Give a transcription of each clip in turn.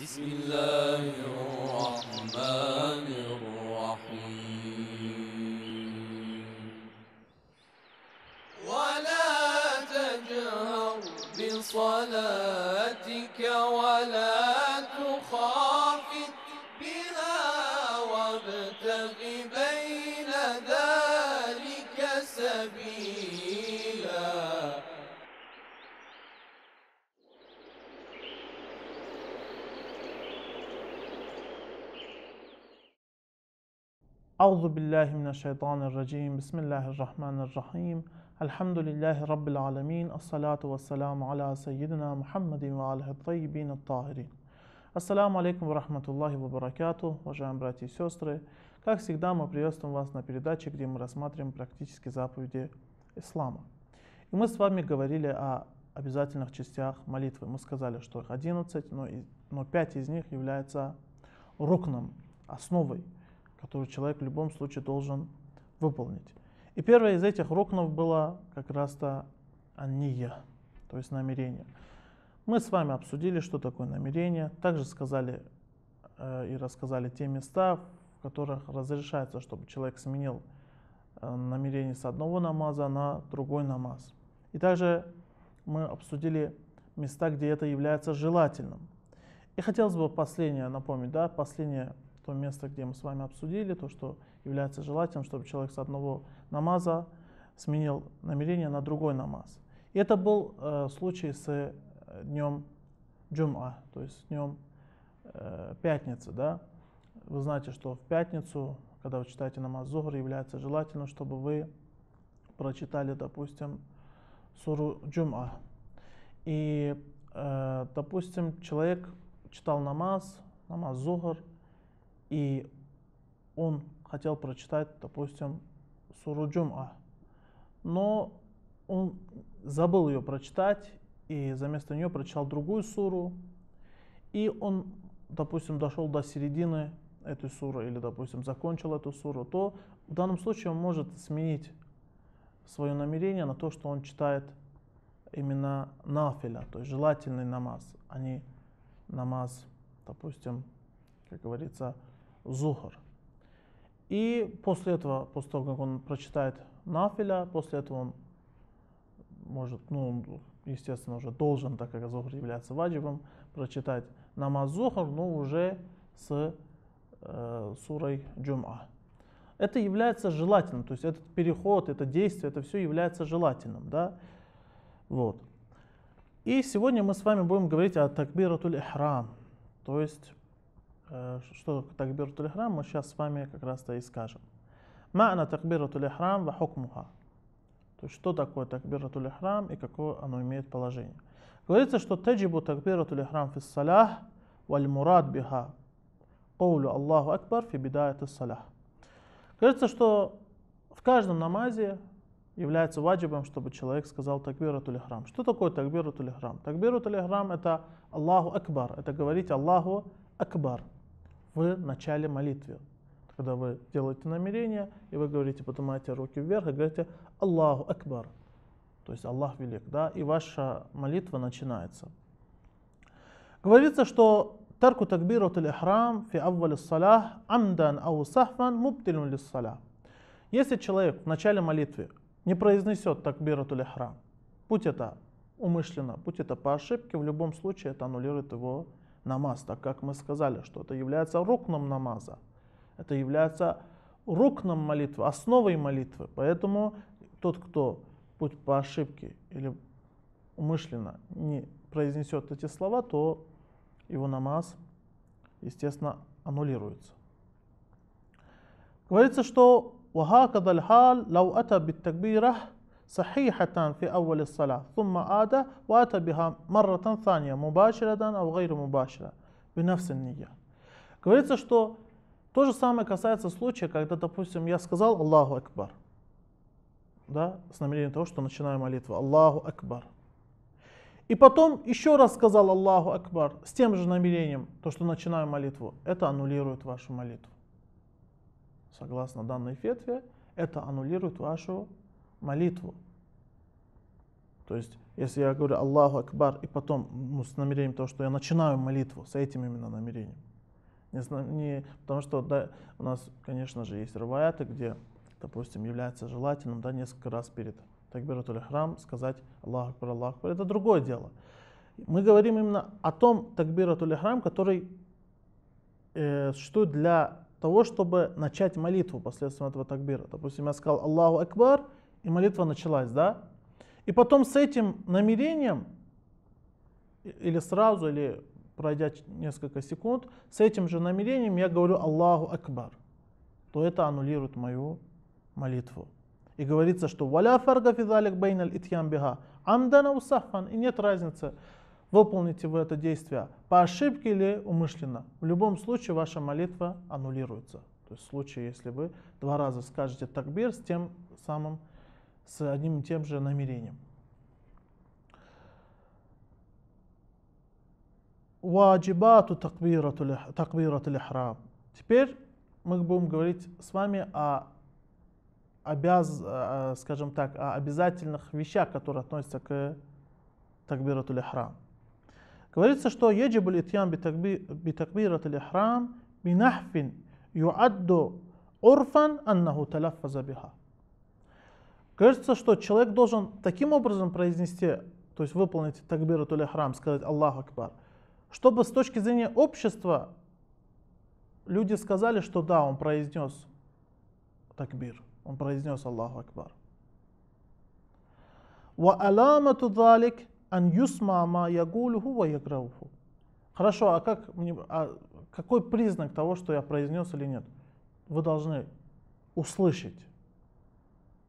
بسم الله الرحمن الرحيم. ولا تجهر بصلاتك ولا تخافت بها وابتغ بين ذلك سبيلا. أعوذ بالله من الشيطان الرجيم بسم الله الرحمن الرحيم الحمد لله رب العالمين الصلاة والسلام على سيدنا محمد وآله الطيبين الطاهرين Ассаламу алейкум ва рахматуллахи ва баракату, уважаемые братья и сестры. Как всегда, мы приветствуем вас на передаче, где мы рассматриваем практические заповеди ислама. И мы с вами говорили о обязательных частях молитвы. Мы сказали, что их 11, но, и- но 5 из них являются рукном, основой, которую человек в любом случае должен выполнить. И первое из этих рукнов было как раз-то анния, то есть намерение. Мы с вами обсудили, что такое намерение, также сказали э, и рассказали те места, в которых разрешается, чтобы человек сменил э, намерение с одного намаза на другой намаз. И также мы обсудили места, где это является желательным. И хотелось бы последнее напомнить, да, последнее то место, где мы с вами обсудили, то, что является желательным, чтобы человек с одного намаза сменил намерение на другой намаз. И это был э, случай с э, днем джум'a, то есть днем э, пятницы, да. Вы знаете, что в пятницу, когда вы читаете намаз Зухр, является желательным, чтобы вы прочитали, допустим, суру джум'a. И, э, допустим, человек читал намаз, намаз Зухр, и он хотел прочитать, допустим, суру джум'a, но он забыл ее прочитать, и вместо нее прочитал другую суру, и он, допустим, дошел до середины этой суры, или, допустим, закончил эту суру, то в данном случае он может сменить свое намерение на то, что он читает именно нафиля, то есть желательный намаз, а не намаз, допустим, как говорится, зухр. И после этого, после того, как он прочитает нафиля, после этого он может, ну, естественно, уже должен, так как зухр является ваджибом, прочитать намаз зухр, но уже с э, сурой джум'a. Это является желательным, то есть этот переход, это действие, это все является желательным, да, вот. И сегодня мы с вами будем говорить о такбиратуль ихрам, то есть Э, что такбир тулихрам, мы сейчас с вами как раз-то и скажем. Ма'на такбира тулихрам ва хукмуха. То есть, что такое такбира тулихрам и какое оно имеет положение. Говорится, что таджибу такбира тулихрам фис салях валь мурад биха. Коулю Аллаху Акбар фи бидает салях. Говорится, что в каждом намазе является ваджибом, чтобы человек сказал такбиру тулихрам. Что такое такбиру тулихрам? Такбиру тулихрам это Аллаху Акбар, это говорить Аллаху Акбар в начале молитвы. Когда вы делаете намерение, и вы говорите, поднимаете руки вверх и говорите Аллаху Акбар. То есть Аллах велик, да, и ваша молитва начинается. Говорится, что тарку такбират ихрам фи авваль салях амдан ау сахфан мубтилун лис салях. Если человек в начале молитвы не произнесет такбират ихрам, будь это умышленно, будь это по ошибке, в любом случае это аннулирует его намаз, так как мы сказали, что это является рукном намаза, это является рукном молитвы, основой молитвы. Поэтому тот, кто будь по ошибке или умышленно не произнесет эти слова, то его намаз, естественно, аннулируется. Говорится, что وهكذا الحال لو أتى بالتكبيرة صحيحة في أول الصلاة ثم عاد وأتى بها مرة ثانية مباشرة أو غير مباشرة بنفس النية. Говорится, что то же самое касается случая, когда, допустим, я сказал Аллаху Акбар, да, с намерением того, что начинаю молитву Аллаху Акбар. И потом еще раз сказал Аллаху Акбар с тем же намерением, то, что начинаю молитву, это аннулирует вашу молитву. Согласно данной фетве, это аннулирует вашу молитву. То есть если я говорю Аллаху Акбар, и потом ну, с намерением того, что я начинаю молитву, с этим именно намерением. Не, не, потому что да, у нас, конечно же, есть рваяты, где, допустим, является желательным да, несколько раз перед такбиратуль храм сказать Аллаху Акбар, Аллаху Акбар. Это другое дело. Мы говорим именно о том такбиратуль храм, который э, существует для того, чтобы начать молитву посредством этого такбира. Допустим, я сказал Аллаху Акбар, и молитва началась, да? И потом с этим намерением, или сразу, или пройдя несколько секунд, с этим же намерением я говорю Аллаху Акбар, то это аннулирует мою молитву. И говорится, что «Валя фарга физалик бейналь итьям биха, амдана усахфан». И нет разницы, выполните вы это действие по ошибке или умышленно. В любом случае ваша молитва аннулируется. То есть в случае, если вы два раза скажете такбир с тем самым, с одним и тем же намерением. Ваджибату такбирату лихрам. Теперь мы будем говорить с вами о обяз, скажем так, о обязательных вещах, которые относятся к такбирату лихрам. Говорится, что «Еджиб итьям битакбират лихрам бинахфин юадду урфан аннаху таляффаза биха». Говорится, что человек должен таким образом произнести, то есть выполнить такбирату храм, сказать Аллаху Акбар, чтобы с точки зрения общества люди сказали, что да, он произнес такбир, он произнес Аллаху Акбар. Ва аламату ذلك ан юсма ма ягулюху ва яграуху. Хорошо, а, как, а какой признак того, что я произнес или нет? Вы должны услышать.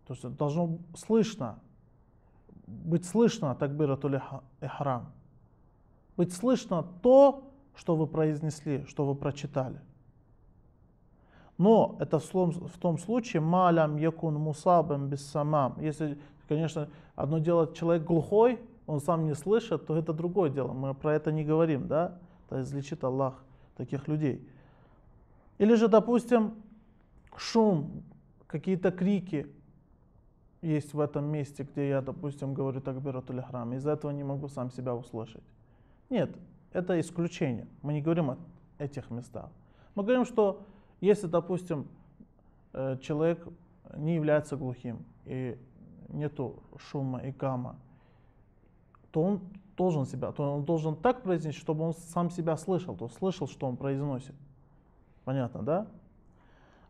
то есть должно слышно, быть слышно такбиратуль ихрам. Быть слышно то, что вы произнесли, что вы прочитали. Но это в, в том случае малям якун мусабам без самам. Если, конечно, одно дело человек глухой, он сам не слышит, то это другое дело. Мы про это не говорим, да? То есть излечит Аллах таких людей. Или же, допустим, шум, какие-то крики есть в этом месте, где я, допустим, говорю такбиратуль храм. Из-за этого не могу сам себя услышать. Нет, это исключение. Мы не говорим о этих местах. Мы говорим, что если, допустим, э, человек не является глухим и нету шума и гамма, то он должен себя, то он должен так произнести, чтобы он сам себя слышал, то слышал, что он произносит. Понятно, да?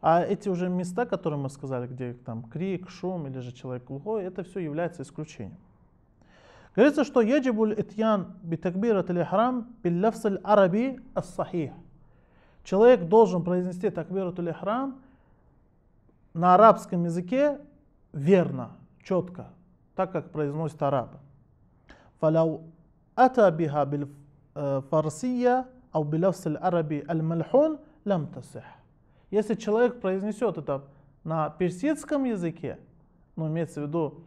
А эти уже места, которые мы сказали, где там крик, шум или же человек глухой, это все является исключением. Говорится, что яджибуль итьян битакбират или храм пилляфсаль араби ас-сахих. Человек должен произнести такбират или храм на арабском языке верно, четко, так как произносит арабы. Фаляу ата биха биль э, фарсия, ау биляфсаль араби аль-мальхун лям тасих. Если человек произнесет это на персидском языке, ну, имеется в виду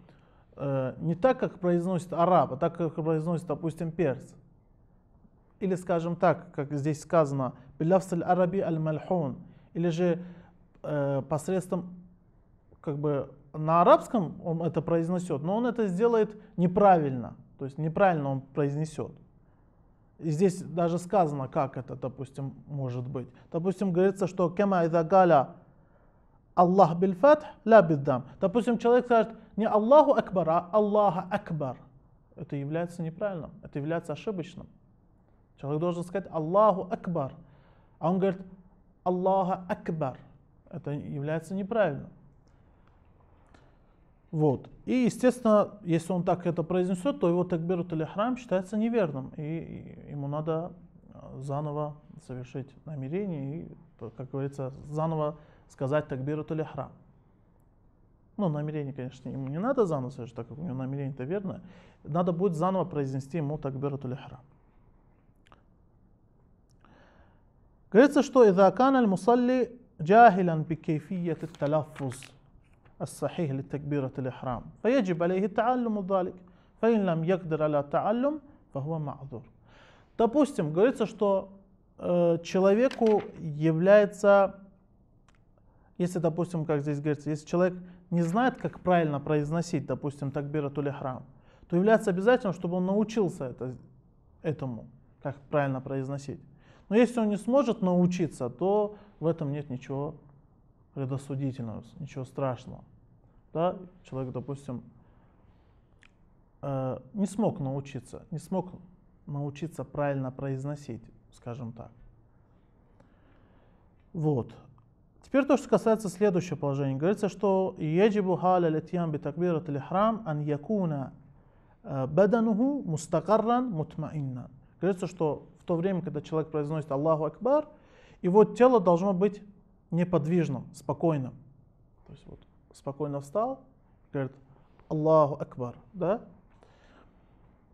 э, не так, как произносит араб, а так, как произносит, допустим, перс. Или, скажем так, как здесь сказано, «Биляфс араби аль-мальхун», или же э, посредством, как бы, на арабском он это произнесет, но он это сделает неправильно – то есть неправильно он произнесет. И здесь даже сказано, как это, допустим, может быть. Допустим, говорится, что кема идагаля Аллах бильфат ла биддам. Допустим, человек скажет не Аллаху Акбар, а Аллаха Акбар. Это является неправильным, это является ошибочным. Человек должен сказать Аллаху Акбар. А он говорит Аллаха Акбар. Это является неправильным. Вот. И, естественно, если он так это произнесет, то его такбирут или храм считается неверным. И, ему надо а, заново совершить намерение и, как говорится, заново сказать такбирут или храм. Ну, намерение, конечно, ему не надо заново совершить, так как у него намерение-то верное. Надо будет заново произнести ему такбирут или храм. Говорится, что «Ида кан аль-мусалли джахилян би кейфият таляффуз» الصحيح لتكبيرة الإحرام فيجب عليه تعلم ذلك فإن لم يقدر على تعلم فهو معذور Допустим, говорится, что э, человеку является, если, допустим, как здесь говорится, если человек не знает, как правильно произносить, допустим, такбиратуль храм, то является обязательным, чтобы он научился это, этому, как правильно произносить. Но если он не сможет научиться, то в этом нет ничего предосудительного, ничего страшного. Да? Человек, допустим, э, не смог научиться, не смог научиться правильно произносить, скажем так. Вот. Теперь то, что касается следующего положения. Говорится, что «Яджибу халя латьян битакбират храм ан якуна э, бадануху мустакарран мутмаинна». Говорится, что в то время, когда человек произносит Аллаху Акбар, его тело должно быть неподвижным, спокойным. То есть вот спокойно встал, говорит Аллаху Акбар, да?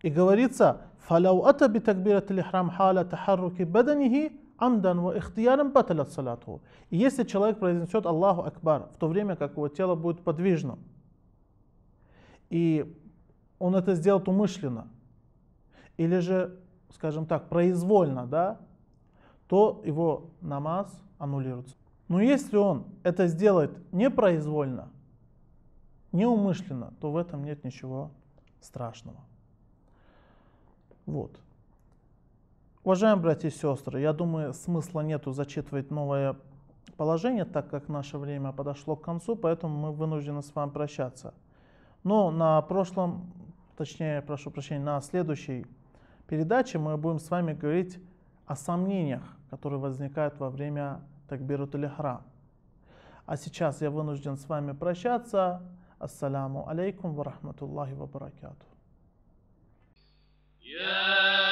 И говорится, فَلَوْ أَتَى بِتَكْبِيرَةِ الْإِحْرَامِ حَالَ تَحَرُّكِ بَدَنِهِ عَمْدًا وَإِخْتِيَارًا بَطَلَتْ صَلَاتُهُ И если человек произнесет Аллаху Акбар, в то время как его тело будет подвижным, и он это сделает умышленно, или же, скажем так, произвольно, да, то его намаз аннулируется. Но если он это сделает непроизвольно, неумышленно, то в этом нет ничего страшного. Вот. Уважаемые братья и сестры, я думаю, смысла нету зачитывать новое положение, так как наше время подошло к концу, поэтому мы вынуждены с вами прощаться. Но на прошлом, точнее, прошу прощения, на следующей передаче мы будем с вами говорить о сомнениях, которые возникают во время такбирут или храм. А сейчас я вынужден с вами прощаться. Ассаляму алейкум ва рахматуллахи ва баракату. يا